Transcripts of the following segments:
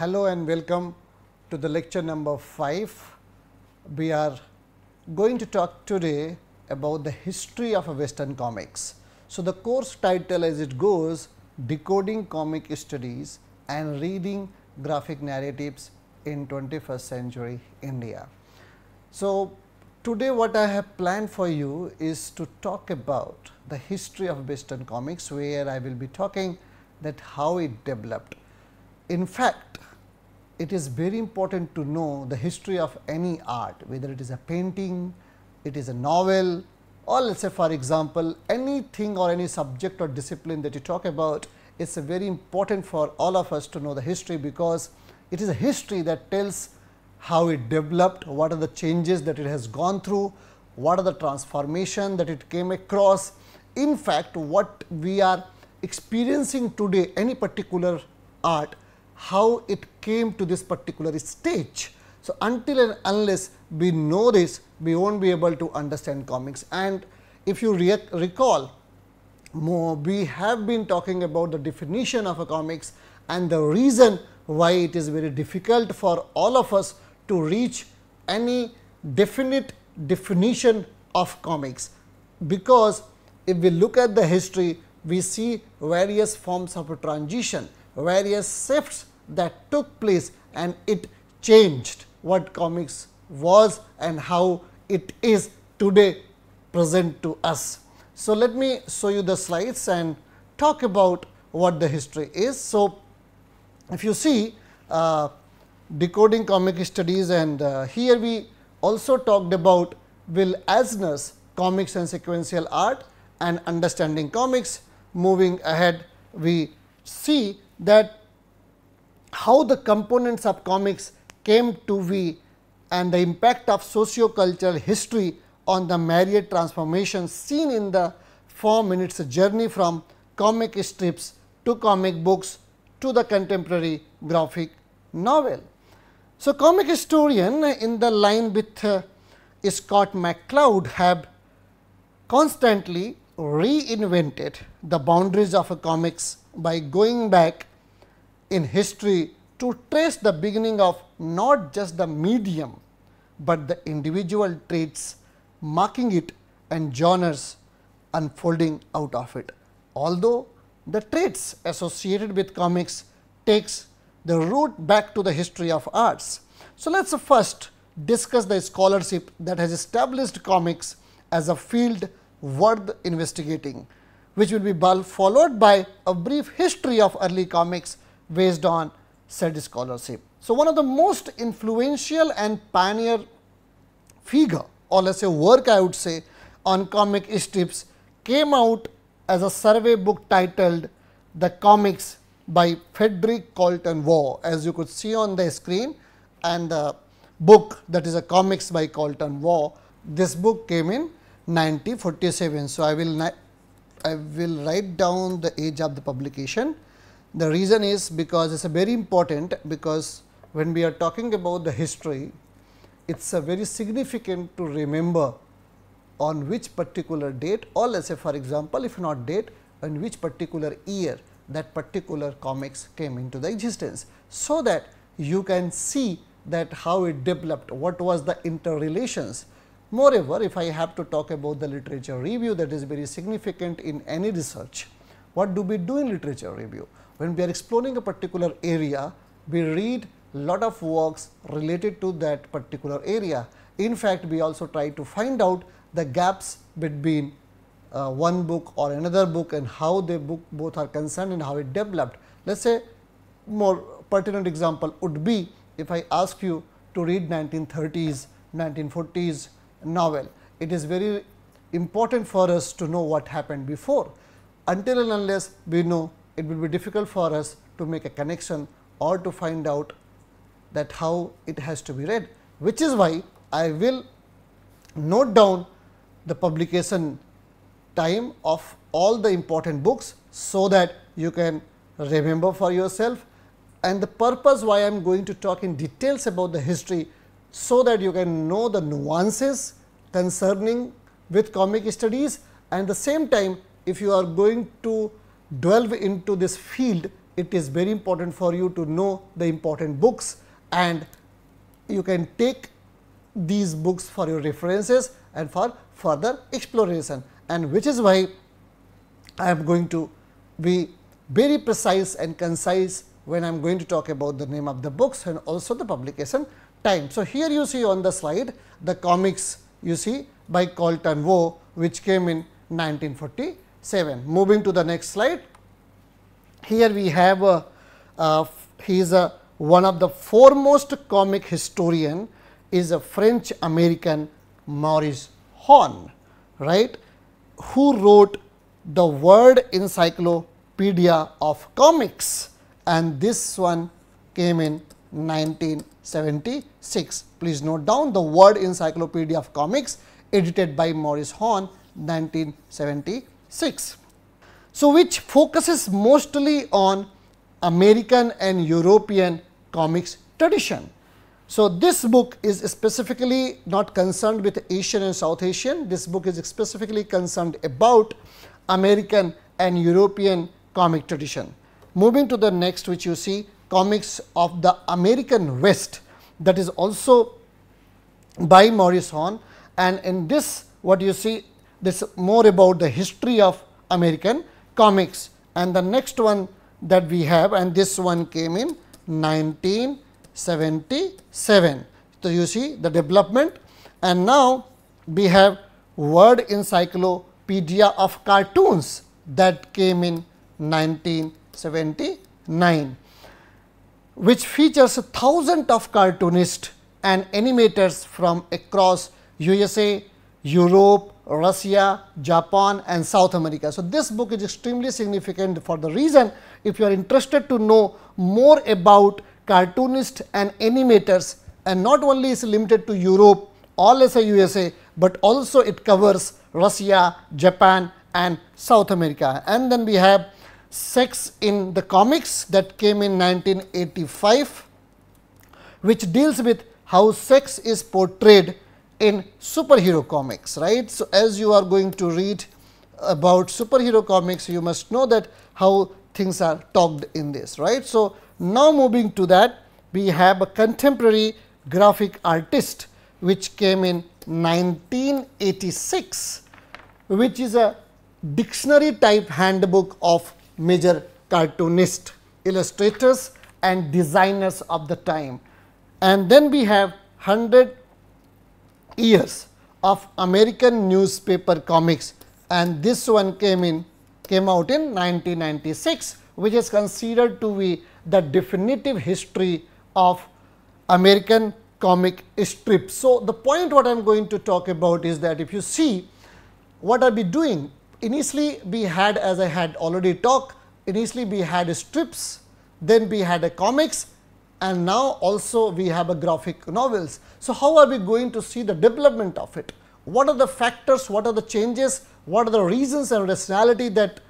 Hello and welcome to the lecture number 5. We are going to talk today about the history of western comics. So, the course title as it goes decoding comic studies and reading graphic narratives in 21st century India. So, today what I have planned for you is to talk about the history of western comics where I will be talking that how it developed. In fact, it is very important to know the history of any art whether it is a painting, it is a novel or let us say for example, anything or any subject or discipline that you talk about it is very important for all of us to know the history because it is a history that tells how it developed, what are the changes that it has gone through, what are the transformation that it came across. In fact, what we are experiencing today any particular art, how it came to this particular stage. So, until and unless we know this, we will not be able to understand comics. And if you re recall more we have been talking about the definition of a comics and the reason why it is very difficult for all of us to reach any definite definition of comics, because if we look at the history we see various forms of a transition, various shifts that took place and it changed what comics was and how it is today present to us. So, let me show you the slides and talk about what the history is. So, if you see uh, decoding comic studies and uh, here we also talked about Will Eisner's comics and sequential art and understanding comics. Moving ahead, we see that how the components of comics came to be and the impact of socio-cultural history on the myriad transformations seen in the form in its journey from comic strips to comic books to the contemporary graphic novel. So, comic historian in the line with uh, Scott McCloud have constantly reinvented the boundaries of a comics by going back in history to trace the beginning of not just the medium, but the individual traits marking it and genres unfolding out of it. Although the traits associated with comics takes the root back to the history of arts. So, let us first discuss the scholarship that has established comics as a field worth investigating, which will be followed by a brief history of early comics based on said scholarship. So, one of the most influential and pioneer figure or let us say work I would say on comic strips came out as a survey book titled The Comics by Frederick Coulton Waugh as you could see on the screen and the book that is a comics by Coulton Waugh. This book came in 1947. So, I will I will write down the age of the publication. The reason is because it is very important because when we are talking about the history, it is very significant to remember on which particular date or let us say for example, if not date in which particular year that particular comics came into the existence. So, that you can see that how it developed, what was the interrelations. Moreover, if I have to talk about the literature review that is very significant in any research, what do we do in literature review? When we are exploring a particular area, we read lot of works related to that particular area. In fact, we also try to find out the gaps between uh, one book or another book and how they book both are concerned and how it developed. Let us say more pertinent example would be if I ask you to read 1930s, 1940s novel. It is very important for us to know what happened before. Until and unless we know, it will be difficult for us to make a connection or to find out that how it has to be read, which is why I will note down the publication time of all the important books, so that you can remember for yourself and the purpose why I am going to talk in details about the history, so that you can know the nuances concerning with comic studies and the same time if you are going to delve into this field, it is very important for you to know the important books and you can take these books for your references and for further exploration and which is why I am going to be very precise and concise when I am going to talk about the name of the books and also the publication time. So, here you see on the slide the comics you see by Coulton Waugh which came in 1947. Moving to the next slide, here we have a, uh, he is a one of the foremost comic historian is a French American Maurice Horn, right, who wrote the World Encyclopedia of Comics and this one came in 1976. Please note down the World Encyclopedia of Comics edited by Maurice Horn 1976. So, which focuses mostly on American and European comics tradition. So, this book is specifically not concerned with Asian and South Asian, this book is specifically concerned about American and European comic tradition. Moving to the next which you see comics of the American West that is also by Maurice Horn and in this what you see this more about the history of American comics and the next one that we have and this one came in 1977. So, you see the development and now we have world encyclopedia of cartoons that came in 1979 which features a thousand of cartoonists and animators from across USA, Europe, Russia, Japan and South America. So, this book is extremely significant for the reason if you are interested to know more about cartoonists and animators and not only is limited to Europe let's say USA, but also it covers Russia, Japan and South America. And then we have Sex in the Comics that came in 1985, which deals with how sex is portrayed in superhero comics, right. So, as you are going to read about superhero comics, you must know that how things are talked in this, right. So, now moving to that, we have a contemporary graphic artist, which came in 1986, which is a dictionary type handbook of major cartoonist, illustrators and designers of the time. And then we have 100 years of American newspaper comics and this one came in came out in 1996 which is considered to be the definitive history of American comic strips. So, the point what I am going to talk about is that if you see what are we doing initially we had as I had already talked initially we had strips then we had a comics and now also we have a graphic novels. So, how are we going to see the development of it? What are the factors, what are the changes, what are the reasons and rationality that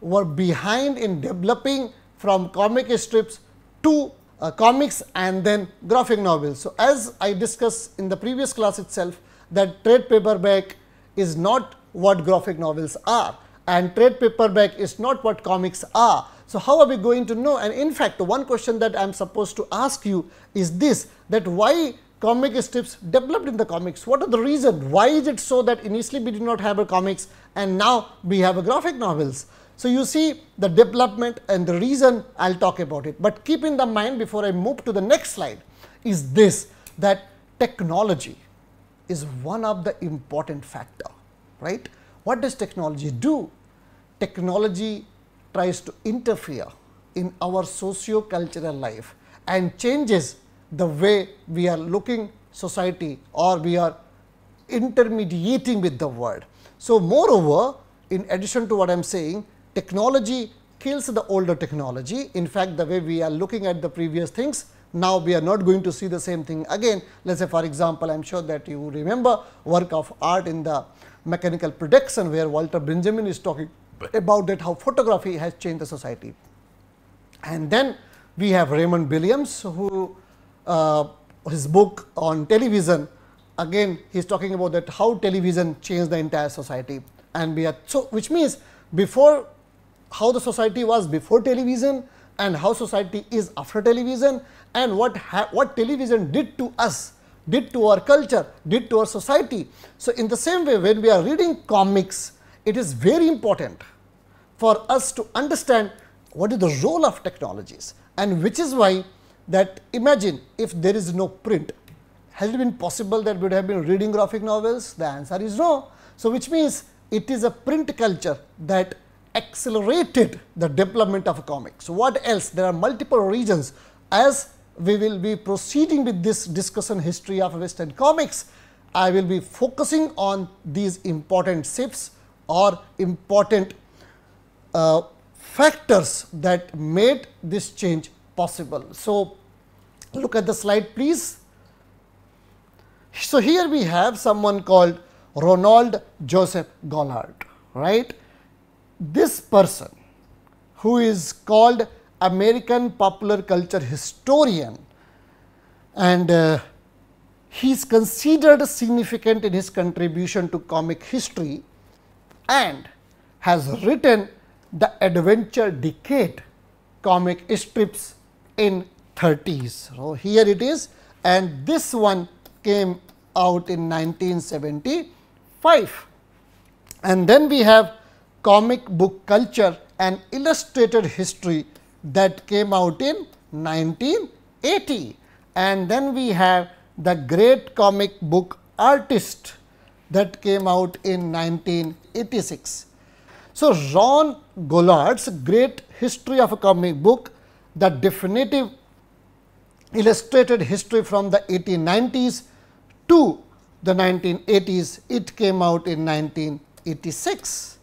were behind in developing from comic strips to uh, comics and then graphic novels. So, as I discussed in the previous class itself that trade paperback is not what graphic novels are and trade paperback is not what comics are. So, how are we going to know and in fact, the one question that I am supposed to ask you is this that why comic strips developed in the comics, what are the reason, why is it so that initially we did not have a comics and now we have a graphic novels. So, you see the development and the reason I will talk about it, but keep in the mind before I move to the next slide is this that technology is one of the important factor, right. What does technology do? Technology tries to interfere in our socio-cultural life and changes the way we are looking society or we are intermediating with the world. So, moreover, in addition to what I am saying, technology kills the older technology. In fact, the way we are looking at the previous things, now we are not going to see the same thing again. Let us say for example, I am sure that you remember work of art in the mechanical production, where Walter Benjamin is talking about that how photography has changed the society. And then we have Raymond Williams, who uh, his book on television, again he is talking about that how television changed the entire society. And we are so, which means before how the society was before television and how society is after television and what what television did to us did to our culture did to our society so in the same way when we are reading comics it is very important for us to understand what is the role of technologies and which is why that imagine if there is no print has it been possible that we would have been reading graphic novels the answer is no so which means it is a print culture that accelerated the development of comics. So, what else? There are multiple reasons as we will be proceeding with this discussion history of western comics. I will be focusing on these important shifts or important uh, factors that made this change possible. So, look at the slide please. So, here we have someone called Ronald Joseph Goulart, right this person who is called American popular culture historian and uh, he is considered significant in his contribution to comic history and has written the adventure decade comic strips in 30s. So, here it is and this one came out in 1975 and then we have comic book culture and illustrated history that came out in 1980 and then we have the great comic book artist that came out in 1986. So, Ron Goulart's great history of a comic book, the definitive illustrated history from the 1890s to the 1980s, it came out in 1986.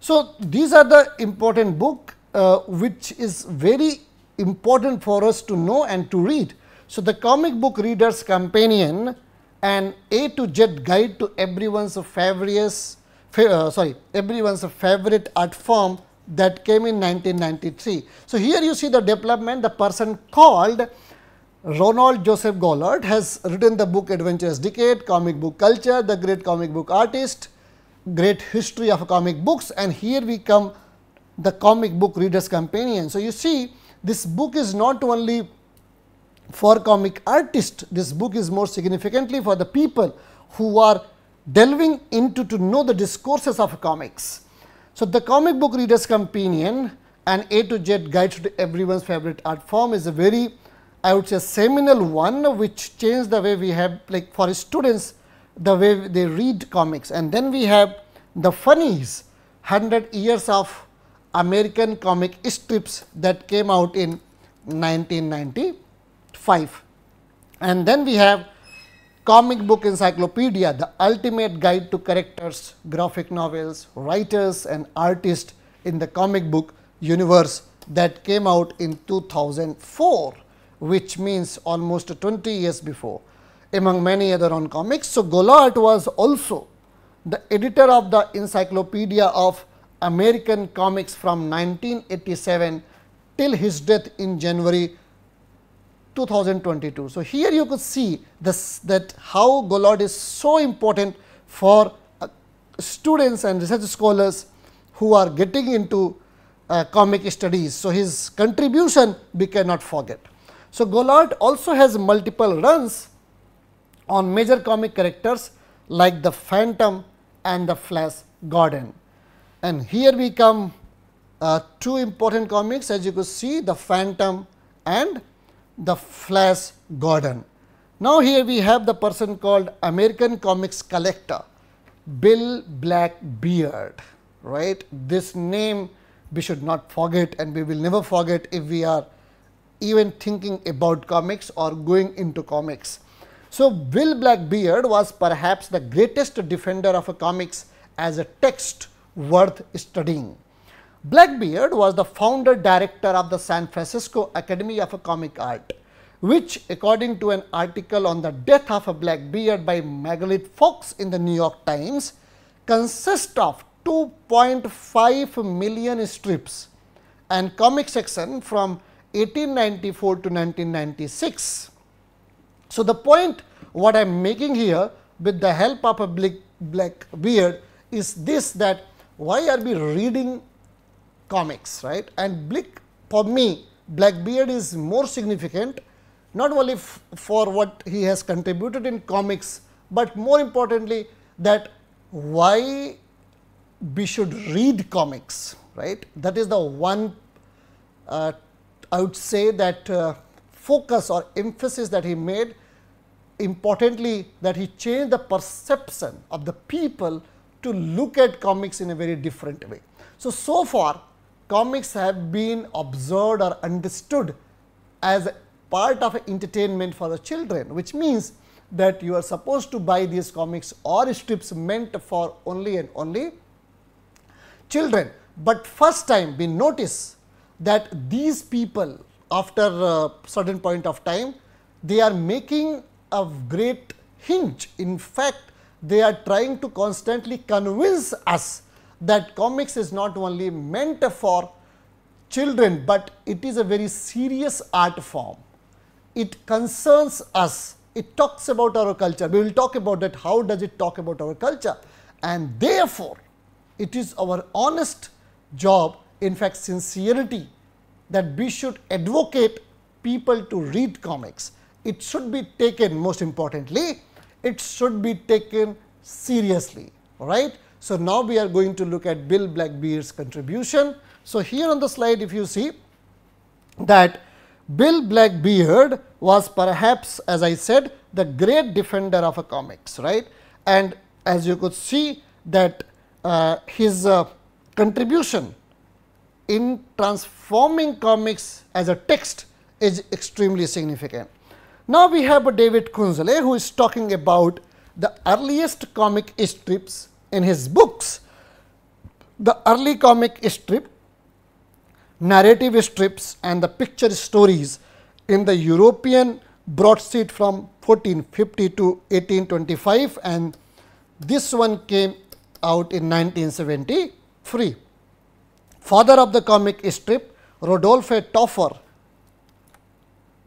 So, these are the important book uh, which is very important for us to know and to read. So, the comic book reader's companion and A to Z guide to everyone's favorite uh, sorry everyone's favorite art form that came in 1993. So, here you see the development the person called Ronald Joseph Goulart has written the book Adventures Decade, Comic Book Culture, The Great Comic Book Artist, great history of comic books and here we come the comic book readers companion. So, you see this book is not only for comic artists, this book is more significantly for the people who are delving into to know the discourses of comics. So, the comic book readers companion and A to Z guide to everyone's favorite art form is a very I would say seminal one which changed the way we have like for students the way they read comics and then we have the funnies 100 years of American comic strips that came out in 1995. And then we have comic book encyclopedia, the ultimate guide to characters, graphic novels, writers and artists in the comic book universe that came out in 2004, which means almost 20 years before among many other on comics. So, Goulart was also the editor of the Encyclopedia of American Comics from 1987 till his death in January 2022. So, here you could see this that how Goulart is so important for uh, students and research scholars who are getting into uh, comic studies. So, his contribution we cannot forget. So, Goulart also has multiple runs on major comic characters like the Phantom and the Flash Gordon. And here we come uh, two important comics as you could see the Phantom and the Flash Gordon. Now, here we have the person called American Comics Collector Bill Blackbeard right. This name we should not forget and we will never forget if we are even thinking about comics or going into comics. So, Bill Blackbeard was perhaps the greatest defender of a comics as a text worth studying. Blackbeard was the founder director of the San Francisco Academy of Comic Art, which according to an article on the death of a Blackbeard by Margaret Fox in the New York Times, consists of 2.5 million strips and comic section from 1894 to 1996. So, the point what I am making here with the help of a black, black beard is this that why are we reading comics right? And blick for me Blackbeard is more significant not only for what he has contributed in comics, but more importantly that why we should read comics right? That is the one uh, I would say that uh, focus or emphasis that he made. Importantly that he changed the perception of the people to look at comics in a very different way. So, so far comics have been observed or understood as part of entertainment for the children, which means that you are supposed to buy these comics or strips meant for only and only children. But first time we notice that these people after a certain point of time, they are making a great hinge. In fact, they are trying to constantly convince us that comics is not only meant for children, but it is a very serious art form. It concerns us, it talks about our culture. We will talk about that how does it talk about our culture and therefore, it is our honest job in fact sincerity that we should advocate people to read comics. It should be taken most importantly, it should be taken seriously, right. So, now we are going to look at Bill Blackbeard's contribution. So, here on the slide if you see that Bill Blackbeard was perhaps as I said the great defender of a comics, right. And as you could see that uh, his uh, contribution in transforming comics as a text is extremely significant. Now, we have a David Kunzle who is talking about the earliest comic strips in his books. The early comic strip, narrative strips and the picture stories in the European broadsheet from 1450 to 1825 and this one came out in 1973 father of the comic strip Rodolphe Töpffer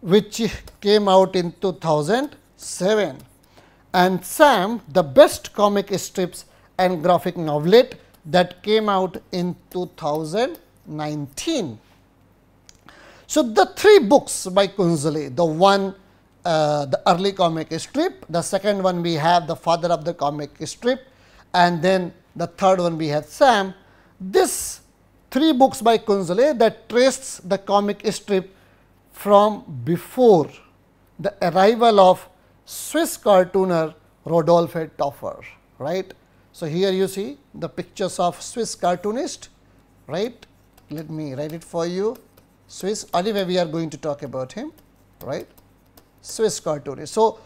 which came out in 2007 and Cham the best comic strips and graphic novelette that came out in 2019. So, the three books by Kunzle, the one uh, the early comic strip, the second one we have the father of the comic strip and then the third one we have Cham. This three books by Kunzle that traces the comic strip from before the arrival of Swiss cartooner Rodolphe Töpffer, right. So, here you see the pictures of Swiss cartoonist, right. Let me write it for you. Swiss, anyway, we are going to talk about him, right. Swiss cartoonist. So,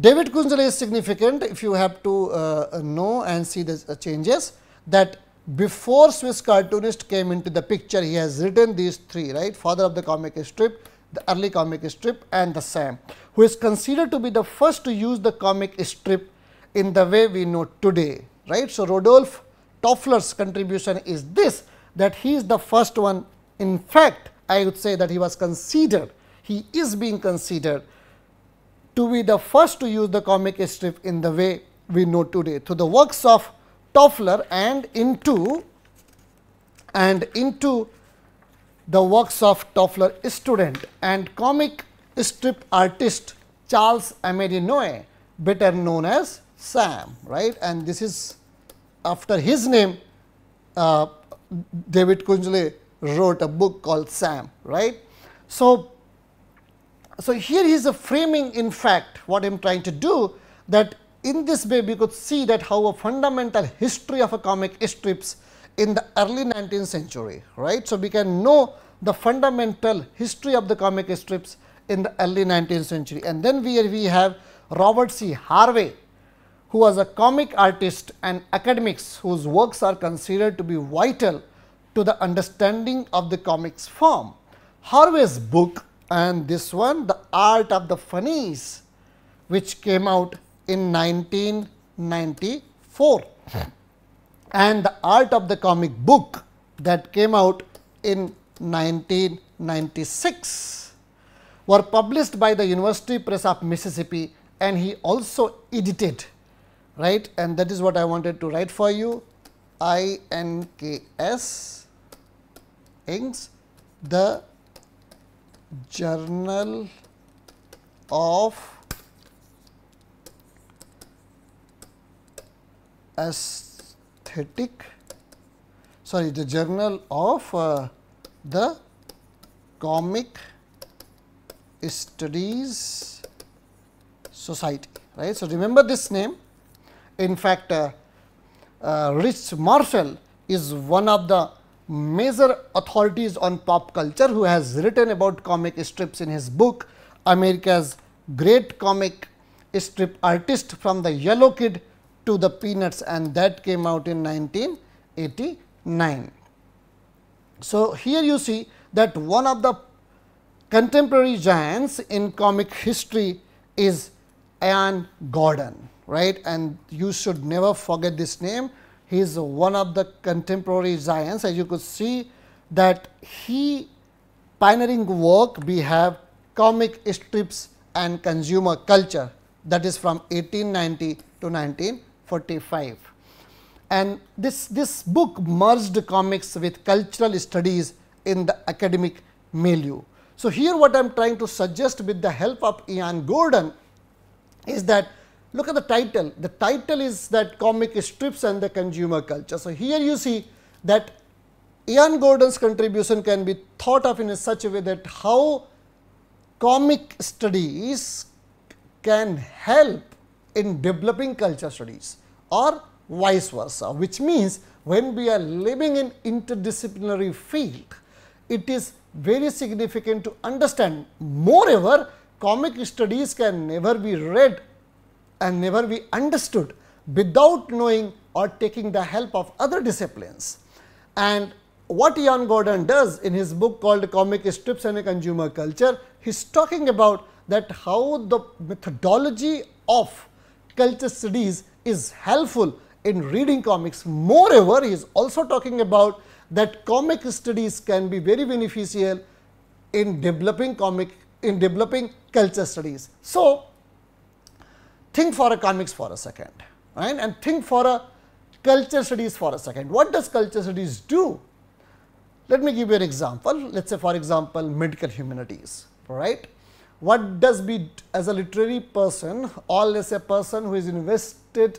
David Kunzle is significant if you have to uh, know and see the uh, changes that before Swiss cartoonist came into the picture, he has written these three, right, father of the comic strip, the early comic strip and the Cham, who is considered to be the first to use the comic strip in the way we know today, right. So, Rodolphe Töpffer's contribution is this that he is the first one in fact, I would say that he was considered, he is being considered to be the first to use the comic strip in the way we know today. Through the works of Töpffer and into and into the works of Töpffer student and comic strip artist Charles Amédée better known as Cham, right. And this is after his name, uh, David Kunzle wrote a book called Cham, right. So, so here is a framing in fact what I am trying to do that in this way we could see that how a fundamental history of a comic strips in the early 19th century, right. So, we can know the fundamental history of the comic strips in the early 19th century and then we, we have Robert C. Harvey who was a comic artist and academics whose works are considered to be vital to the understanding of the comics form. Harvey's book and this one The Art of the Funnies which came out in 1994 hmm. and The Art of the Comic Book that came out in 1996 were published by the University Press of Mississippi and he also edited right? And that is what I wanted to write for you. I N K S Inks the Journal of Aesthetic sorry the Journal of uh, the Comic Studies Society right. So, remember this name in fact, uh, uh, Rich Marschall is one of the major authorities on pop culture who has written about comic strips in his book America's Great Comic Strip Artist from the Yellow Kid to the Peanuts and that came out in 1989. So, here you see that one of the contemporary giants in comic history is Ian Gordon right and you should never forget this name. He is one of the contemporary giants as you could see that he pioneering work we have comic strips and consumer culture that is from 1890 to 1945. And this, this book merged comics with cultural studies in the academic milieu. So, here what I am trying to suggest with the help of Ian Gordon is that look at the title. The title is that comic strips and the consumer culture. So, here you see that Ian Gordon's contribution can be thought of in such a way that how comic studies can help in developing culture studies or vice versa, which means when we are living in interdisciplinary field, it is very significant to understand. Moreover, comic studies can never be read and never be understood without knowing or taking the help of other disciplines. And what Ian Gordon does in his book called Comic Strips and a Consumer Culture, he is talking about that how the methodology of culture studies is helpful in reading comics. Moreover, he is also talking about that comic studies can be very beneficial in developing comic in developing culture studies. So, think for a comics for a second right and think for a culture studies for a second. What does culture studies do? Let me give you an example. Let us say for example, medical humanities right. What does be as a literary person or let us say a person who is invested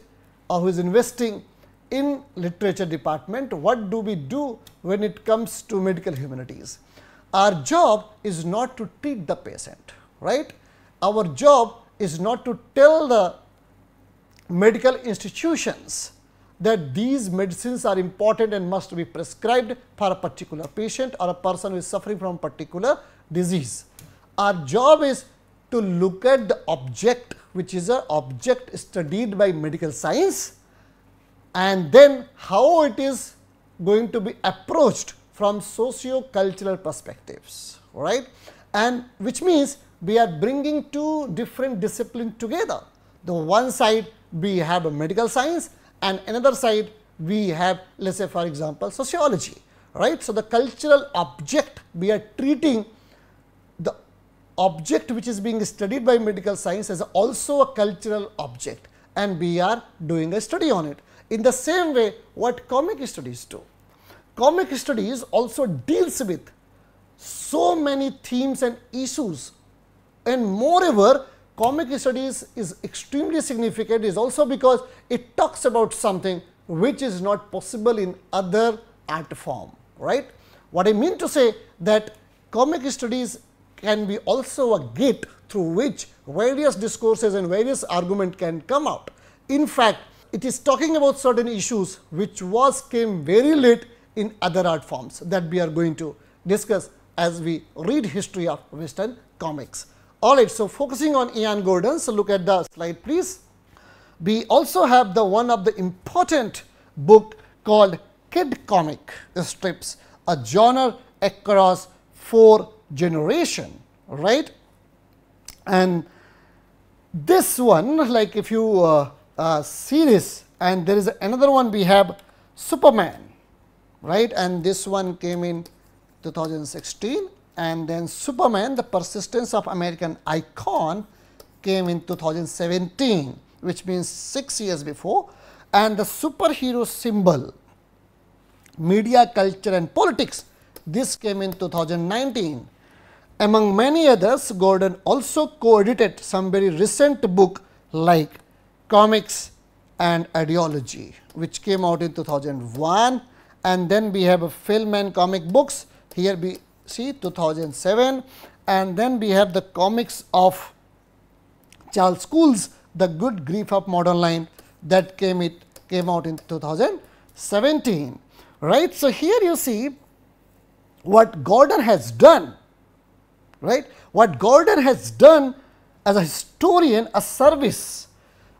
or who is investing in literature department, what do we do when it comes to medical humanities? Our job is not to treat the patient, right? Our job is not to tell the medical institutions that these medicines are important and must be prescribed for a particular patient or a person who is suffering from particular disease. Our job is to look at the object which is a object studied by medical science and then how it is going to be approached from socio-cultural perspectives, right? And which means we are bringing two different disciplines together. The one side we have a medical science and another side we have let us say for example, sociology, right. So, the cultural object we are treating the object which is being studied by medical science as also a cultural object and we are doing a study on it. In the same way what comic studies do. Comic studies also deals with so many themes and issues and moreover comic studies is extremely significant is also because it talks about something which is not possible in other art form right. What I mean to say that comic studies can be also a gate through which various discourses and various argument can come out. In fact, it is talking about certain issues which was came very late in other art forms that we are going to discuss as we read history of western comics. All right, so focusing on Ian Gordon, so look at the slide please. We also have the one of the important book called Kid Comic Strips a genre across four generation, right? And this one like if you uh, uh, see this and there is another one we have Superman, right? And this one came in 2016 and then Superman the persistence of American icon came in 2017 which means 6 years before. And the superhero symbol media culture and politics this came in 2019 among many others Gordon also co-edited some very recent book like comics and ideology which came out in 2001 and then we have a film and comic books. Here we see 2007 and then we have the comics of Charles Schulz the good grief of modern line that came it came out in 2017 right? So here you see what Gordon has done. Right? What Gordon has done as a historian a service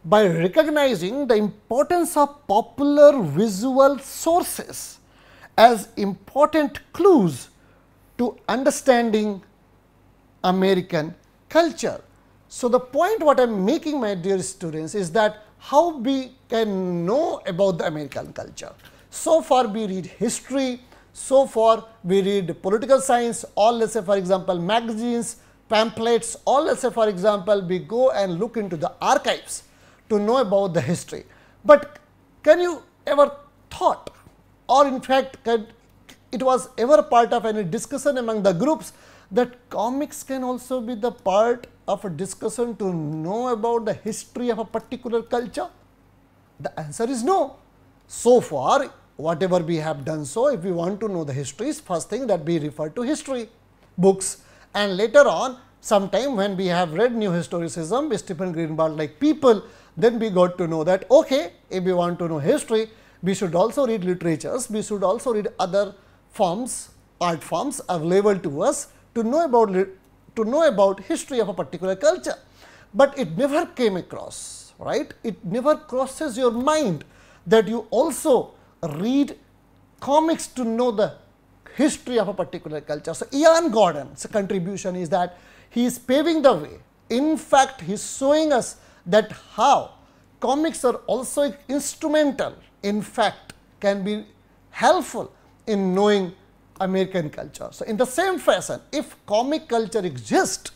by recognizing the importance of popular visual sources as important clues to understanding American culture. So, the point what I am making my dear students is that how we can know about the American culture. So far we read history, so far we read political science all let us say for example magazines, pamphlets all let us say for example we go and look into the archives to know about the history. But can you ever thought or in fact can, it was ever part of any discussion among the groups that comics can also be the part of a discussion to know about the history of a particular culture? The answer is no. So far, whatever we have done so, if we want to know the histories, first thing that we refer to history books and later on sometime when we have read new historicism, Stephen Greenblatt like people, then we got to know that okay, if we want to know history, we should also read literatures, we should also read other forms, art forms available to us to know about to know about history of a particular culture, but it never came across right. It never crosses your mind that you also read comics to know the history of a particular culture. So, Ian Gordon's contribution is that he is paving the way. In fact, he is showing us that how comics are also instrumental, in fact, can be helpful in knowing American culture. So, in the same fashion, if comic culture exists,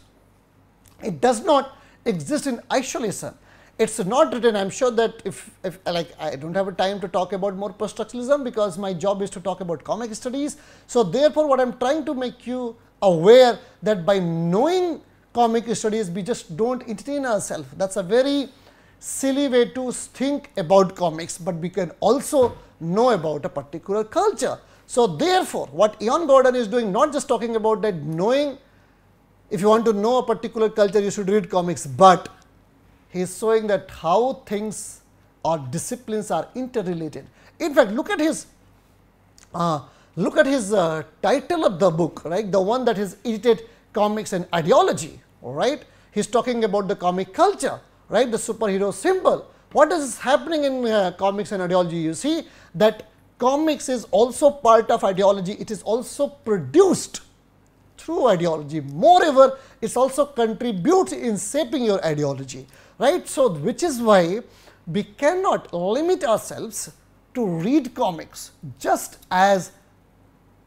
it does not exist in isolation. It is not written, I am sure that if, if like I do not have a time to talk about more post-structuralism because my job is to talk about comic studies. So, therefore, what I am trying to make you aware that by knowing comic studies, we just do not entertain ourselves. That is a very silly way to think about comics, but we can also know about a particular culture. So, therefore, what Ian Gordon is doing not just talking about that knowing if you want to know a particular culture you should read comics, but he is showing that how things or disciplines are interrelated. In fact, look at his uh, look at his uh, title of the book, right? The one that is edited comics and ideology, right? He is talking about the comic culture, right? The superhero symbol. What is happening in uh, comics and ideology? You see that comics is also part of ideology, it is also produced through ideology. Moreover, it also contributes in shaping your ideology, right. So, which is why we cannot limit ourselves to read comics just as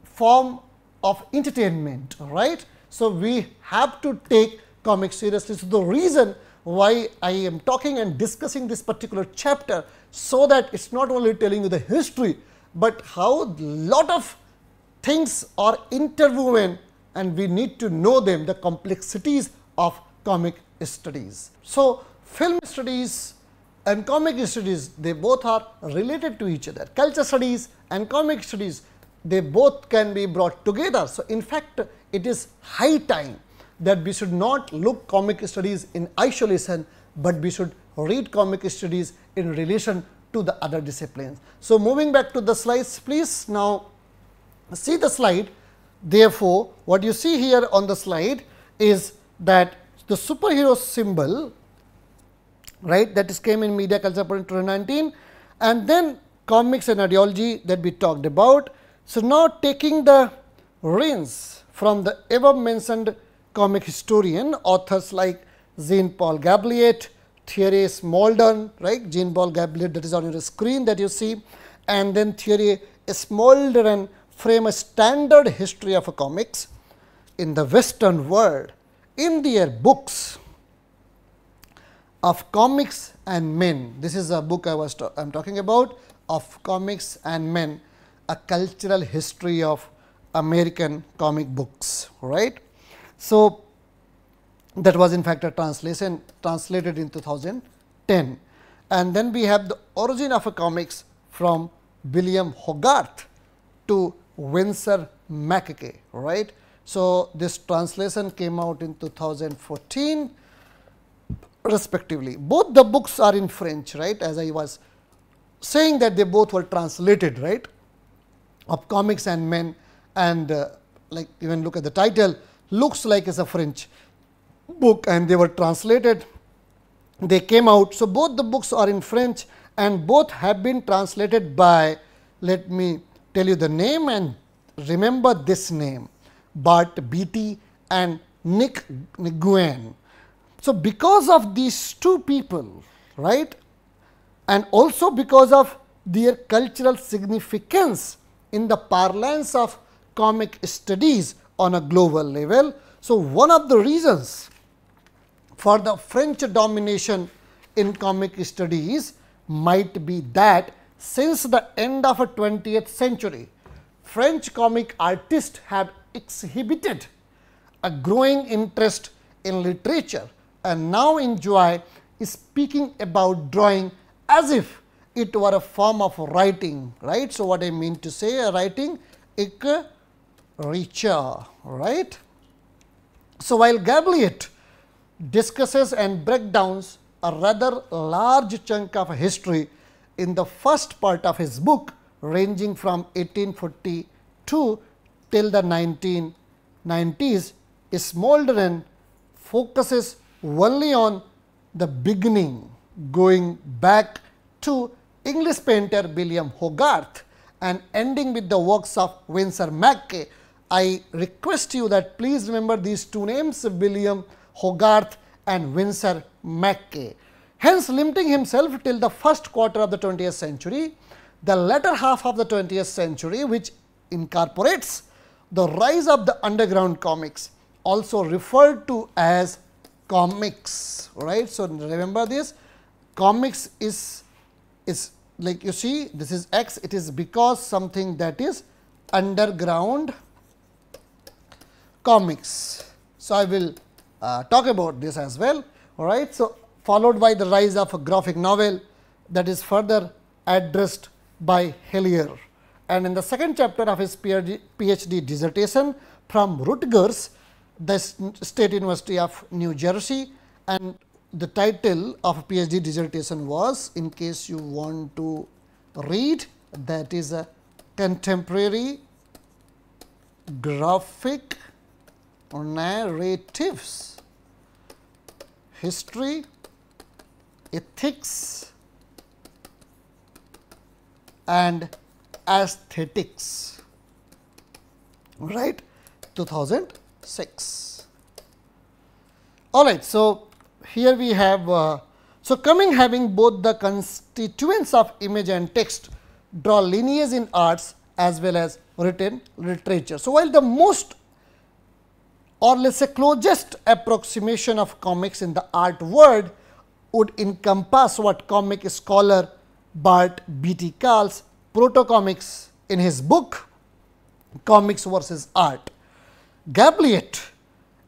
form of entertainment, right. So, we have to take comics seriously. So, the reason why I am talking and discussing this particular chapter, so that it is not only telling you the history, but how lot of things are interwoven and we need to know them the complexities of comic studies. So, film studies and comic studies they both are related to each other culture studies and comic studies they both can be brought together. So, in fact, it is high time that we should not look comic studies in isolation, but we should read comic studies in relation to the other disciplines. So, moving back to the slides please now see the slide therefore, what you see here on the slide is that the superhero symbol right that is came in media culture in 2019 and then comics and ideology that we talked about So, now taking the reins from the ever mentioned comic historian authors like Jean Paul Gabilliet, Thierry Smolderen, right, Jean Paul Gabilliet that is on your screen that you see and then Thierry Smolderen frame a standard history of a comics in the western world in their books of comics and men. This is a book I was I am talking about of comics and men, a cultural history of American comic books, right. So, that was in fact a translation translated in 2010 and then we have the origin of a comics from William Hogarth to Winsor McCay, right. So, this translation came out in 2014 respectively. Both the books are in French, right, as I was saying that they both were translated, right, of comics and men. And uh, like even look at the title looks like it's a French book and they were translated. They came out. So, both the books are in French and both have been translated by let me tell you the name and remember this name Bart Beaty and Nick Nguyen. So, because of these two people right and also because of their cultural significance in the parlance of comic studies on a global level. So, one of the reasons for the French domination in comic studies might be that since the end of the 20th century, French comic artists have exhibited a growing interest in literature and now enjoy speaking about drawing as if it were a form of writing, right. So, what I mean to say a writing richer, right. So, while Gabilliet discusses and breakdowns a rather large chunk of history in the first part of his book ranging from 1842 till the 1990s, Smolderen focuses only on the beginning going back to English painter William Hogarth and ending with the works of Winsor McCay. I request you that please remember these two names William Hogarth and Winsor McCay. Hence, limiting himself till the first quarter of the 20th century, the latter half of the 20th century which incorporates the rise of the underground comics also referred to as comics right. So, remember this comics is is like you see this is x it is because something that is underground comics. So, I will uh, talk about this as well all right. So, followed by the rise of a graphic novel that is further addressed by Hellyer. And in the second chapter of his PhD dissertation from Rutgers, the State University of New Jersey and the title of PhD dissertation was in case you want to read that is a contemporary graphic narratives history ethics and aesthetics. Right 2006 all right so here we have uh, so coming having both the constituents of image and text draw lineage in arts as well as written literature. So while the most or let us say closest approximation of comics in the art world would encompass what comic scholar Bart Beaty calls proto-comics in his book Comics versus Art. Gabilliet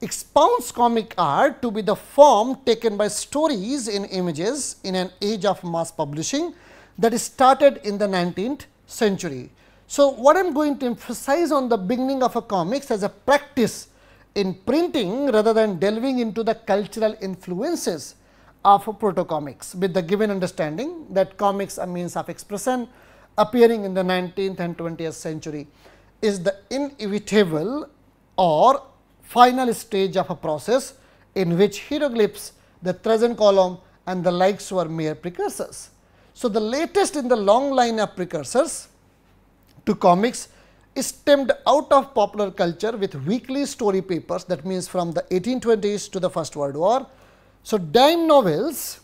expounds comic art to be the form taken by stories in images in an age of mass publishing that started in the 19th century. So, what I am going to emphasize on the beginning of a comics as a practice in printing rather than delving into the cultural influences of proto-comics with the given understanding that comics a means of expression appearing in the 19th and 20th century is the inevitable or final stage of a process in which hieroglyphs, the Trajan column and the likes were mere precursors. So, the latest in the long line of precursors to comics stemmed out of popular culture with weekly story papers that means from the 1820s to the First World War. So, dime novels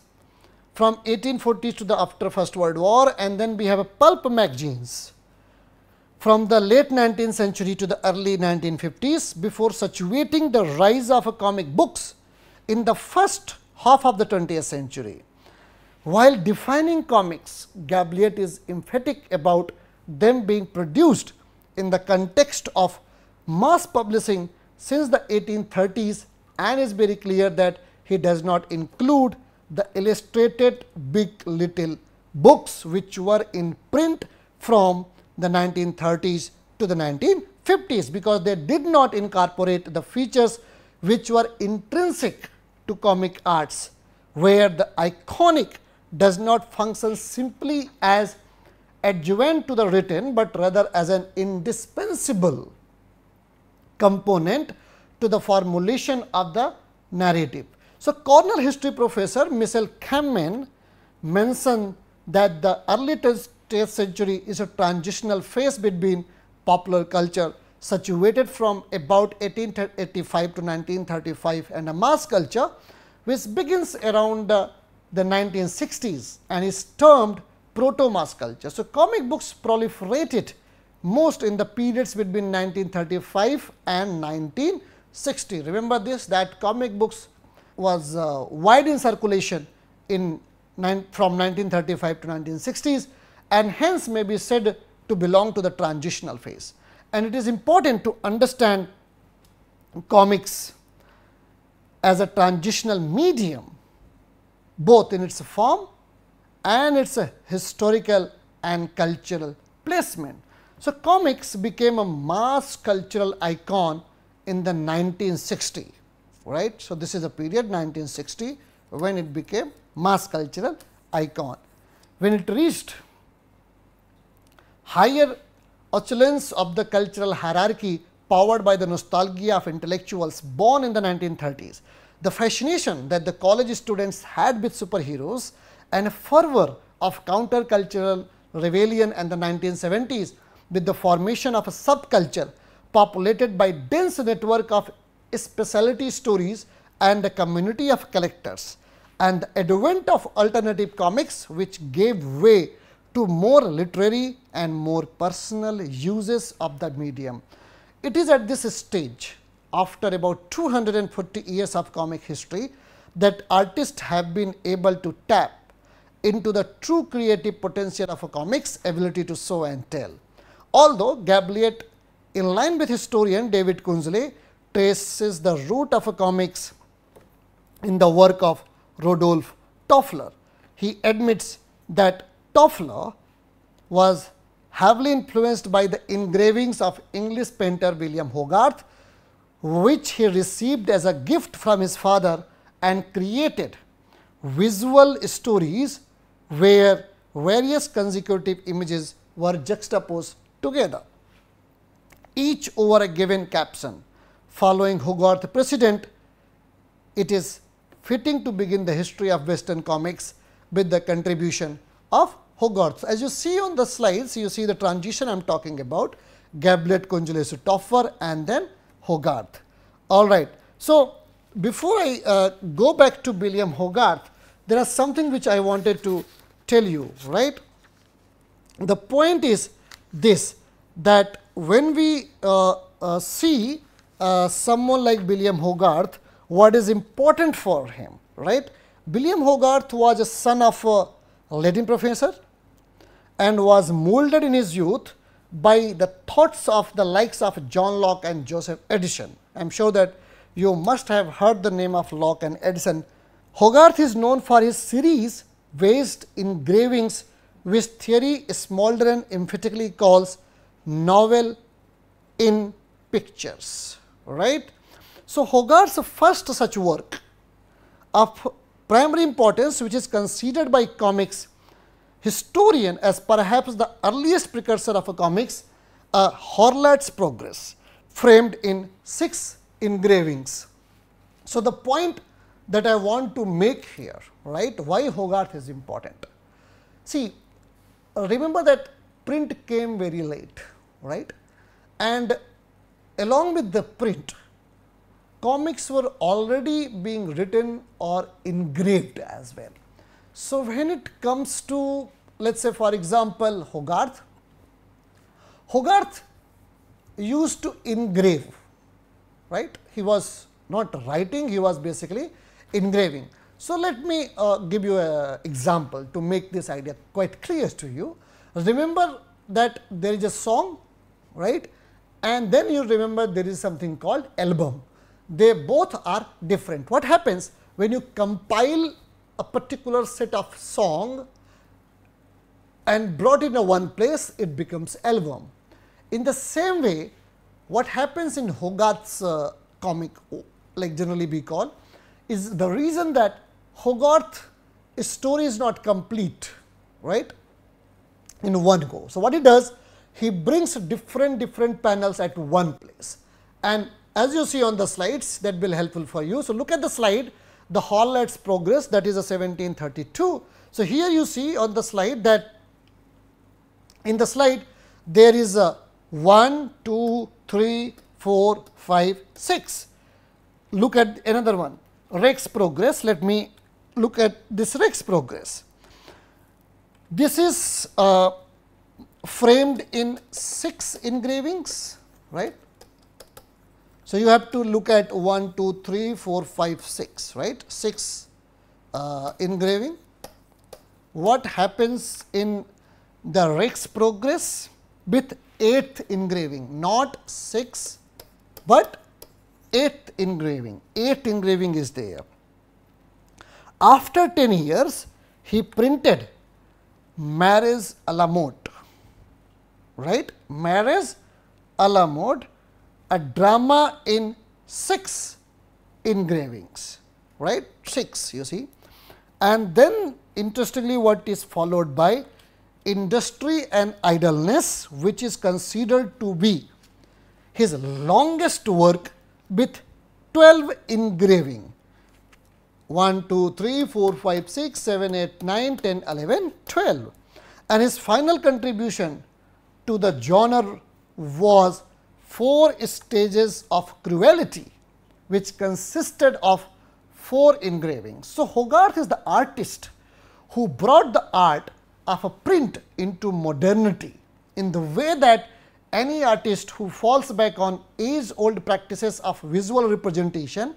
from 1840s to the after First World War and then we have a pulp magazines from the late 19th century to the early 1950s before situating the rise of comic books in the first half of the 20th century. While defining comics, Gabilliet is emphatic about them being produced in the context of mass publishing since the 1830s and is very clear that he does not include the illustrated big little books which were in print from the 1930s to the 1950s, because they did not incorporate the features which were intrinsic to comic arts, where the iconic does not function simply as adjuvant to the written, but rather as an indispensable component to the formulation of the narrative. So, Cornell history professor Michel Kammen mentioned that the early 20th century is a transitional phase between popular culture situated from about 1885 to 1935 and a mass culture which begins around uh, the 1960s and is termed proto mass culture. So, comic books proliferated most in the periods between 1935 and 1960. Remember this that comic books was uh, wide in circulation in from 1935 to 1960s and hence may be said to belong to the transitional phase. And it is important to understand comics as a transitional medium both in its form and its a historical and cultural placement. So, comics became a mass cultural icon in the 1960, right. So, this is a period 1960 when it became mass cultural icon. When it reached higher echelons of the cultural hierarchy powered by the nostalgia of intellectuals born in the 1930s, the fascination that the college students had with superheroes and a fervor of countercultural rebellion in the 1970s with the formation of a subculture populated by dense network of specialty stories and a community of collectors and the advent of alternative comics which gave way to more literary and more personal uses of the medium. It is at this stage after about 240 years of comic history that artists have been able to tap into the true creative potential of a comics ability to show and tell. Although Gabilliet in line with historian David Kunzle traces the root of a comics in the work of Rodolphe Töpffer. He admits that Töpffer was heavily influenced by the engravings of English painter William Hogarth which he received as a gift from his father and created visual stories where various consecutive images were juxtaposed together, each over a given caption. Following Hogarth precedent, it is fitting to begin the history of western comics with the contribution of Hogarth. As you see on the slides, you see the transition I am talking about, Gabilliet, Conjulesu, Töpffer and then Hogarth. All right. So, before I uh, go back to William Hogarth, there is something which I wanted to tell you, right. The point is this that when we uh, uh, see uh, someone like William Hogarth, what is important for him, right. William Hogarth was a son of a Latin professor and was molded in his youth by the thoughts of the likes of John Locke and Joseph Addison. I am sure that you must have heard the name of Locke and Addison. Hogarth is known for his series based engravings which Thierry Smolderen emphatically calls novel in pictures. right? So, Hogarth's first such work of primary importance which is considered by comics historian as perhaps the earliest precursor of a comics, a Harlot's Progress framed in 6 engravings. So, the point that I want to make here, right, why Hogarth is important. See, remember that print came very late, right, and along with the print comics were already being written or engraved as well. So, when it comes to let us say for example, Hogarth, Hogarth used to engrave right he was not writing he was basically engraving. So, let me uh, give you an example to make this idea quite clear to you. Remember that there is a song right and then you remember there is something called album. They both are different. What happens when you compile a particular set of song and brought in a one place it becomes album. In the same way what happens in Hogarth's uh, comic like generally we call is the reason that Hogarth's story is not complete right in one go. So, what he does he brings different different panels at one place and as you see on the slides that will helpful for you. So, look at the slide the Harlot's progress that is a 1732. So, here you see on the slide that in the slide there is a 1, 2, 3, 4, 5, 6. Look at another one Rake's progress. Let me look at this Rake's progress. This is uh, framed in 6 engravings, right. So, you have to look at 1, 2, 3, 4, 5, 6, right, 6 uh, engraving. What happens in the Rake's progress with 8th engraving, not 6, but 8th engraving, 8th engraving is there. After 10 years, he printed Marriage a la mode, right? Marriage a la mode, a drama in 6 engravings, right? 6 you see. And then interestingly what is followed by industry and idleness which is considered to be his longest work with 12 engraving 1, 2, 3, 4, 5, 6, 7, 8, 9, 10, 11, 12 and his final contribution to the genre was four stages of cruelty which consisted of four engravings. So, Hogarth is the artist who brought the art of a print into modernity in the way that any artist who falls back on age old practices of visual representation,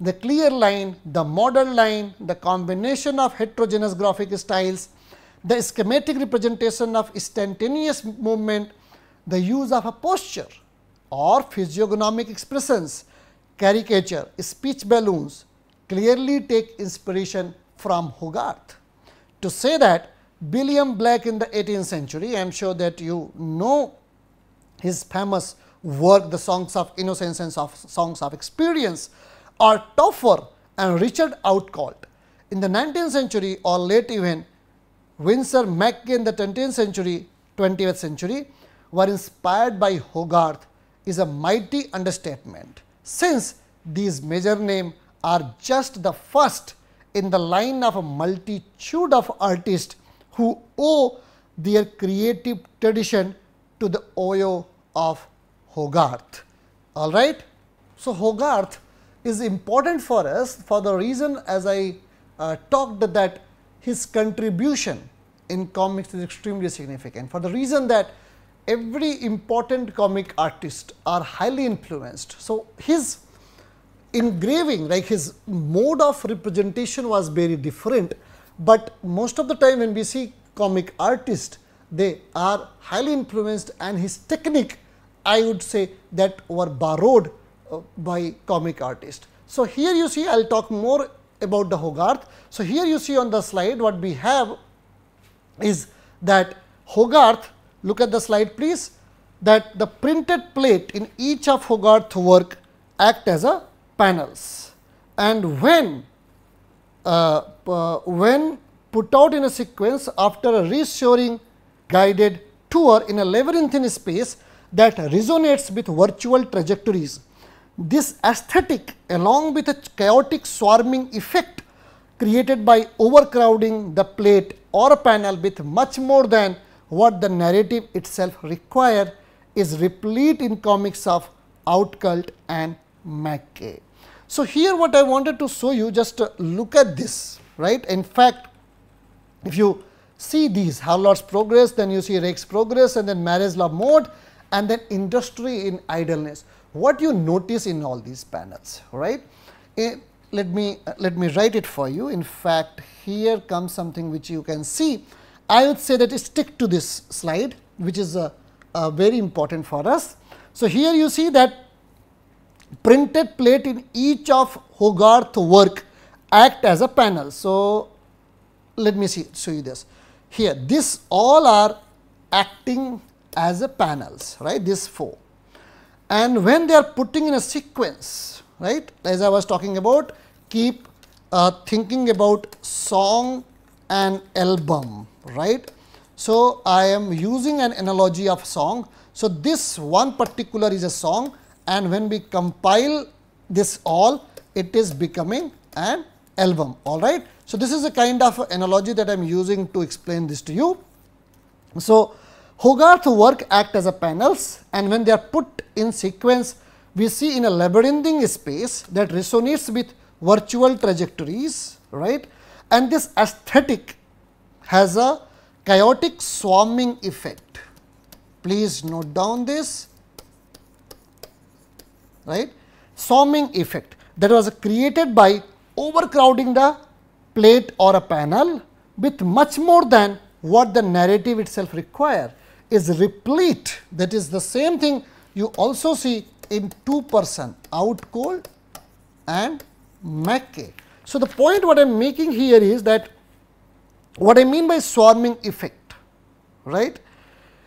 the clear line, the model line, the combination of heterogeneous graphic styles, the schematic representation of instantaneous movement, the use of a posture or physiognomic expressions, caricature, speech balloons clearly take inspiration from Hogarth. To say that William Blake in the 18th century, I am sure that you know his famous work the songs of innocence and songs of experience are Töpffer and Richard Outcault. In the 19th century or late even Winsor McCay in the 20th century 20th century were inspired by Hogarth is a mighty understatement since these major names are just the first in the line of a multitude of artists who owe their creative tradition to the oeuvre of Hogarth. All right. So, Hogarth is important for us for the reason as I uh, talked that his contribution in comics is extremely significant for the reason that every important comic artist are highly influenced. So, his engraving like his mode of representation was very different, but most of the time when we see comic artist they are highly influenced and his technique I would say that were borrowed uh, by comic artist. So, here you see I will talk more about the Hogarth. So, here you see on the slide what we have is that Hogarth look at the slide please that the printed plate in each of Hogarth work act as a panels and when uh, uh, when put out in a sequence after a reassuring guided tour in a labyrinthine space that resonates with virtual trajectories. This aesthetic along with a chaotic swarming effect created by overcrowding the plate or a panel with much more than what the narrative itself require is replete in comics of Outcault and McCay. So, here what I wanted to show you just look at this right. In fact, if you see these Harlot's progress, then you see Rake's progress and then marriage love mode and then industry in idleness. What you notice in all these panels, right? Eh, let me uh, let me write it for you. In fact, here comes something which you can see. I would say that stick to this slide, which is uh, uh, very important for us. So, here you see that printed plate in each of Hogarth work act as a panel. So, let me see show you this here this all are acting as a panels right this four and when they are putting in a sequence right as I was talking about keep uh, thinking about song and album right. So, I am using an analogy of song. So, this one particular is a song and when we compile this all it is becoming an album all right. So, this is a kind of analogy that I am using to explain this to you. So, Hogarth work act as a panels and when they are put in sequence, we see in a labyrinthine space that resonates with virtual trajectories, right. And this aesthetic has a chaotic swarming effect. Please note down this, right. Swarming effect that was created by overcrowding the plate or a panel with much more than what the narrative itself require is replete. That is the same thing you also see in two person out cold and McCay. So, the point what I am making here is that what I mean by swarming effect right?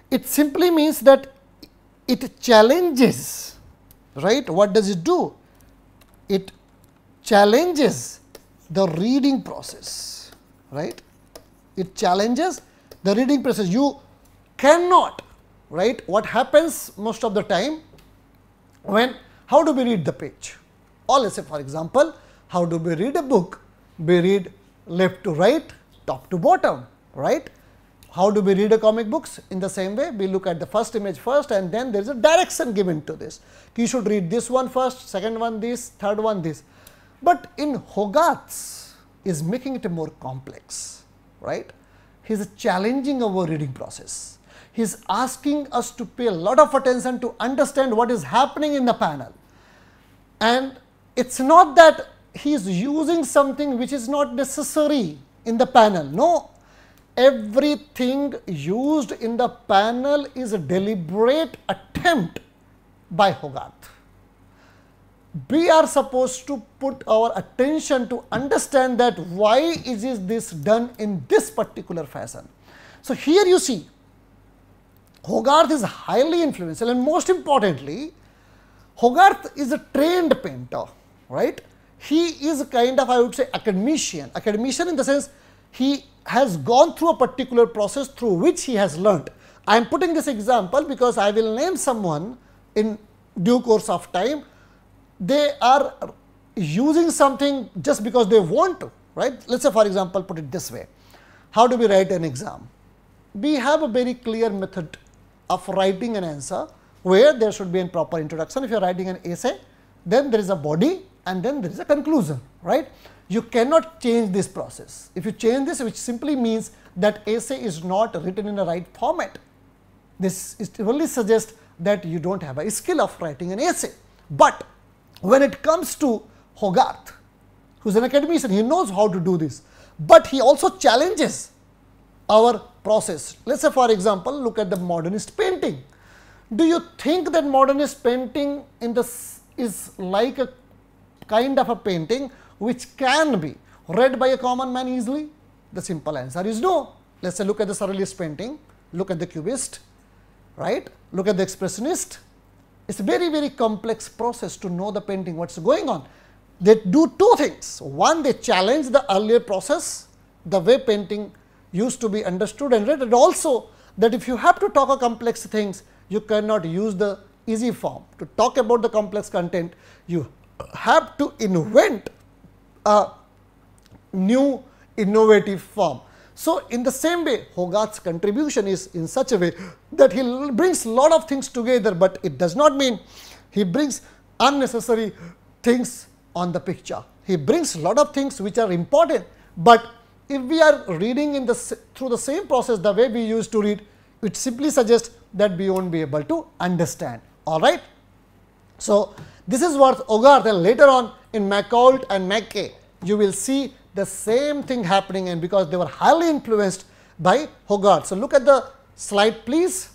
It simply means that it challenges right? What does it do? It challenges the reading process, right. It challenges the reading process. You cannot, right. What happens most of the time when, how do we read the page? Or let us say for example, how do we read a book? We read left to right, top to bottom, right. How do we read a comic books? In the same way, we look at the first image first and then there is a direction given to this. You should read this one first, second one this, third one this. But in Hogarth's is making it more complex, right? He's challenging our reading process. He's asking us to pay a lot of attention to understand what is happening in the panel. And it is not that he is using something which is not necessary in the panel. No, everything used in the panel is a deliberate attempt by Hogarth we are supposed to put our attention to understand that why is this done in this particular fashion. So, here you see Hogarth is highly influential and most importantly Hogarth is a trained painter, right. He is a kind of I would say academician, academician in the sense he has gone through a particular process through which he has learnt. I am putting this example because I will name someone in due course of time they are using something just because they want to, right. Let us say for example, put it this way, how do we write an exam? We have a very clear method of writing an answer where there should be a proper introduction. If you are writing an essay, then there is a body and then there is a conclusion, right. You cannot change this process. If you change this, which simply means that essay is not written in the right format. This is only suggests that you do not have a skill of writing an essay. But when it comes to Hogarth, who is an academician, he knows how to do this, but he also challenges our process. Let us say for example, look at the modernist painting. Do you think that modernist painting in the is like a kind of a painting which can be read by a common man easily? The simple answer is no. Let us say look at the surrealist painting, look at the cubist, right? Look at the expressionist, it is a very, very complex process to know the painting what is going on. They do two things. One, they challenge the earlier process, the way painting used to be understood and read and also that if you have to talk a complex things, you cannot use the easy form. To talk about the complex content, you have to invent a new innovative form. So, in the same way Hogarth's contribution is in such a way that he brings lot of things together, but it does not mean he brings unnecessary things on the picture. He brings lot of things which are important, but if we are reading in the through the same process the way we used to read, it simply suggests that we won't be able to understand. All right. So, this is what Hogarth and later on in Macault and McCay, you will see the same thing happening and because they were highly influenced by Hogarth. So, look at the slide please,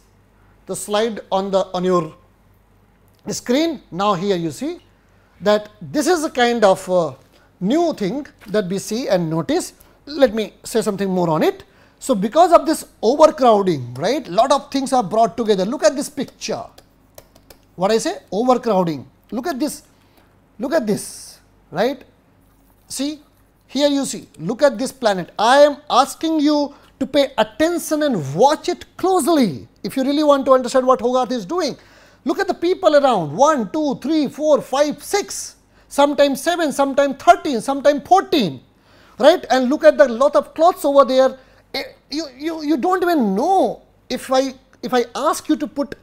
the slide on the on your screen. Now, here you see that this is a kind of uh, new thing that we see and notice. Let me say something more on it. So, because of this overcrowding, right, lot of things are brought together. Look at this picture. What I say? Overcrowding. Look at this. Look at this, right? See, here you see, look at this planet. I am asking you to pay attention and watch it closely if you really want to understand what Hogarth is doing. Look at the people around 1, 2, 3, 4, 5, 6, sometimes 7, sometimes 13, sometimes 14, right? And look at the lot of clothes over there. Eh, you, you, you don't even know if I, if I ask you to put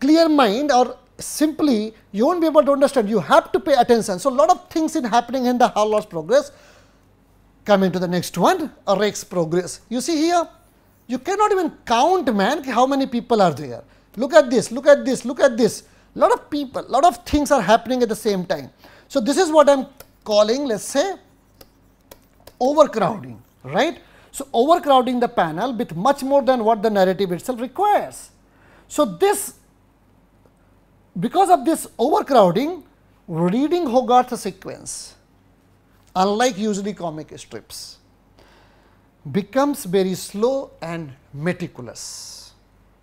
clear mind or simply you won't be able to understand. You have to pay attention. So, lot of things in happening in the Harlot's progress Coming to the next one, a Rake's progress. You see here, you cannot even count man how many people are there. Look at this, look at this, look at this. Lot of people, lot of things are happening at the same time. So, this is what I am calling let us say overcrowding, right. So, overcrowding the panel with much more than what the narrative itself requires. So, this because of this overcrowding, reading Hogarth's sequence unlike usually comic strips, becomes very slow and meticulous,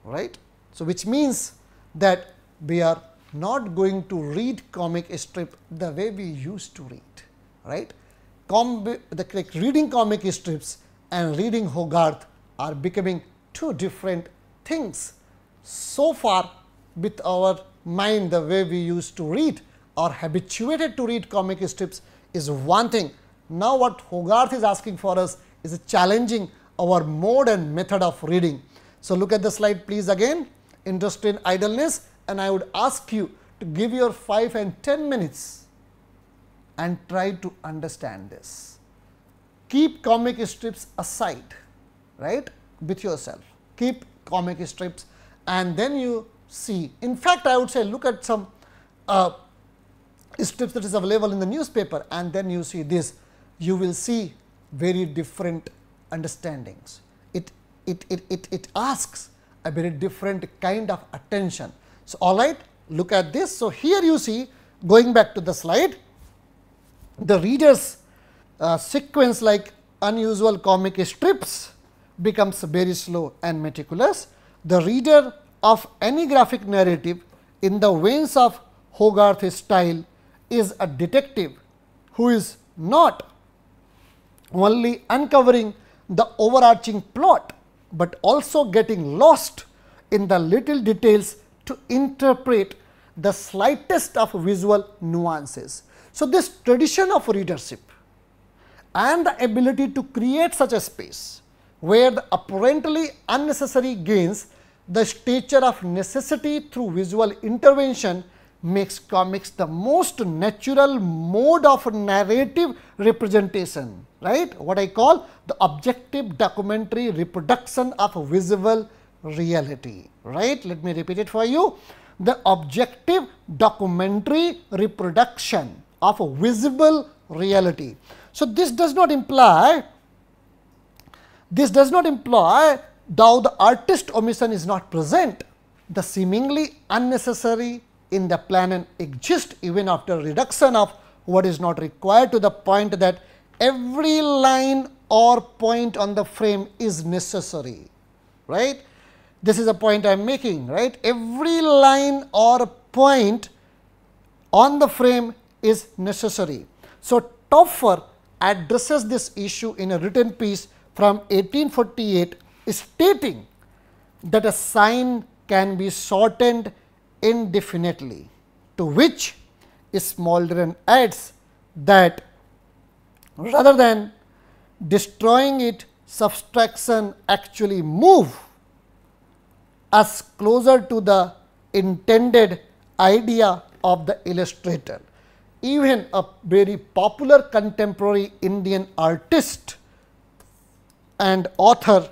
right. So, which means that we are not going to read comic strip the way we used to read, right. Com the like reading comic strips and reading Hogarth are becoming two different things. So far with our mind the way we used to read or habituated to read comic strips is one thing. Now, what Hogarth is asking for us is challenging our mode and method of reading. So, look at the slide please again interest in idleness and I would ask you to give your 5 and 10 minutes and try to understand this. Keep comic strips aside right with yourself, keep comic strips and then you see. In fact, I would say look at some uh, strips that is available in the newspaper and then you see this, you will see very different understandings. It, it, it, it, it asks a very different kind of attention. So, all right, look at this. So, here you see going back to the slide, the reader's uh, sequence like unusual comic strips becomes very slow and meticulous. The reader of any graphic narrative in the veins of Hogarth's style is a detective who is not only uncovering the overarching plot, but also getting lost in the little details to interpret the slightest of visual nuances. So, this tradition of readership and the ability to create such a space where the apparently unnecessary gains the stature of necessity through visual intervention makes comics the most natural mode of narrative representation, right? What I call the objective documentary reproduction of visible reality, right? Let me repeat it for you. The objective documentary reproduction of a visible reality. So, this does not imply, this does not imply though the artist omission is not present, the seemingly unnecessary in the plan and exist even after reduction of what is not required to the point that every line or point on the frame is necessary, right. This is a point I am making, right. Every line or point on the frame is necessary. So, Töpffer addresses this issue in a written piece from 1848 stating that a sign can be shortened indefinitely, to which Smolderen adds that rather than destroying it subtraction actually move us closer to the intended idea of the illustrator. Even a very popular contemporary Indian artist and author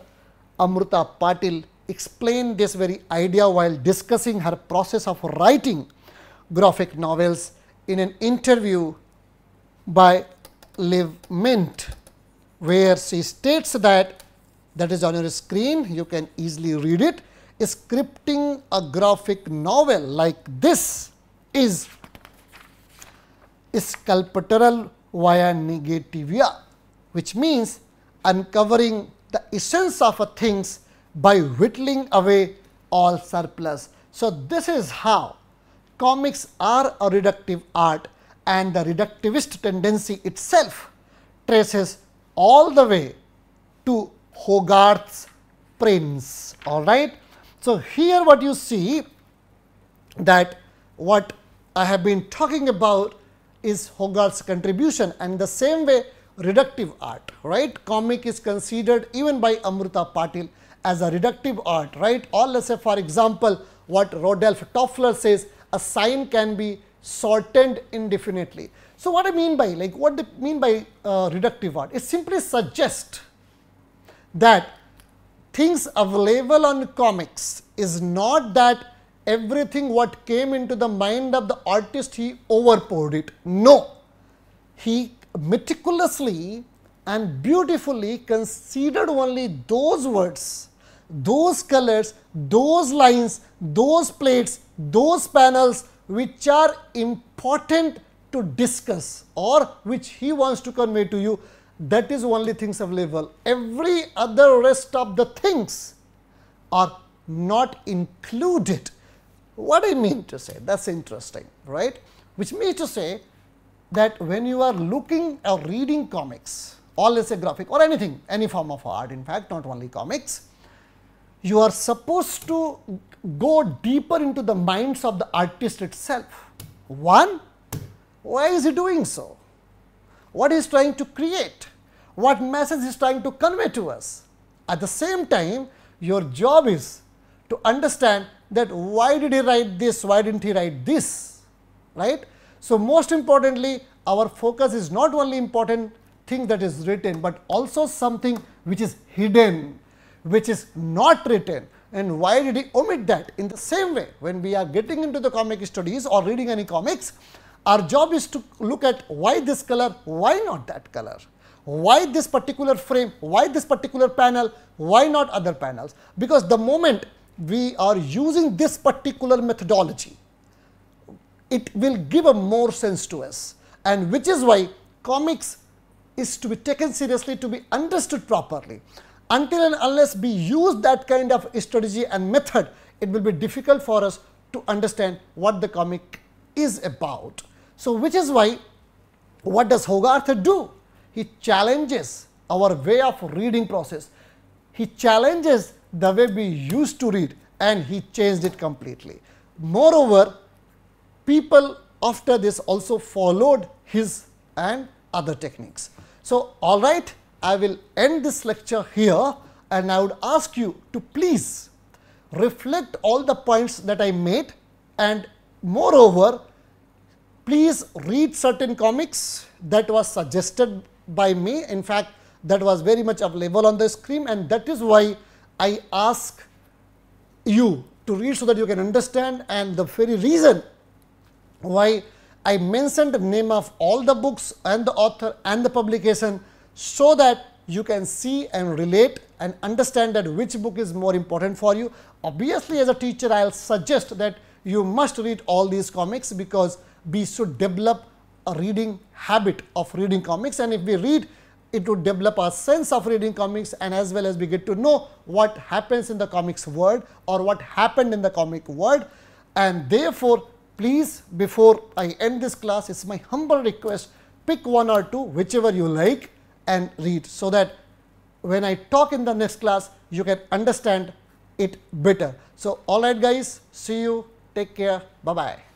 Amruta Patil explained this very idea while discussing her process of writing graphic novels in an interview by Liv Mint, where she states that that is on your screen, you can easily read it. Scripting a graphic novel like this is sculptural via negativa, which means uncovering the essence of a things by whittling away all surplus. So, this is how comics are a reductive art and the reductivist tendency itself traces all the way to Hogarth's prints. All right. So, here what you see that what I have been talking about is Hogarth's contribution and the same way reductive art, right. Comic is considered even by Amruta Patil as a reductive art, right. Or let us say for example, what Rodolphe Töpffer says a sign can be shortened indefinitely. So, what I mean by like what they mean by uh, reductive art? It simply suggests that things available on comics is not that everything what came into the mind of the artist he overpoured it. No, he meticulously and beautifully considered only those words, those colors, those lines, those plates, those panels which are important to discuss or which he wants to convey to you that is only things available. Every other rest of the things are not included. What I mean to say that is interesting right which means to say that when you are looking or reading comics or let us say graphic or anything any form of art in fact not only comics you are supposed to go deeper into the minds of the artist itself. One, why is he doing so? What is trying to create? What message is trying to convey to us? At the same time, your job is to understand that why did he write this, why didn't he write this, right. So, most importantly, our focus is not only important thing that is written, but also something which is hidden which is not written. And why did he omit that? In the same way, when we are getting into the comic studies or reading any comics, our job is to look at why this color, why not that color, why this particular frame, why this particular panel, why not other panels. Because the moment we are using this particular methodology, it will give a more sense to us. And which is why comics is to be taken seriously to be understood properly until and unless we use that kind of strategy and method, it will be difficult for us to understand what the comic is about. So, which is why what does Hogarth do? He challenges our way of reading process. He challenges the way we used to read and he changed it completely. Moreover, people after this also followed his and other techniques. So, all right, I will end this lecture here and I would ask you to please reflect all the points that I made and moreover, please read certain comics that was suggested by me. In fact, that was very much available on the screen and that is why I ask you to read so that you can understand and the very reason why I mentioned the name of all the books and the author and the publication so that you can see and relate and understand that which book is more important for you. Obviously, as a teacher, I will suggest that you must read all these comics because we should develop a reading habit of reading comics and if we read it would develop a sense of reading comics and as well as we get to know what happens in the comics world or what happened in the comic world and therefore, please before I end this class, it is my humble request pick one or two whichever you like and read so that when I talk in the next class you can understand it better. So, all right guys see you take care bye bye.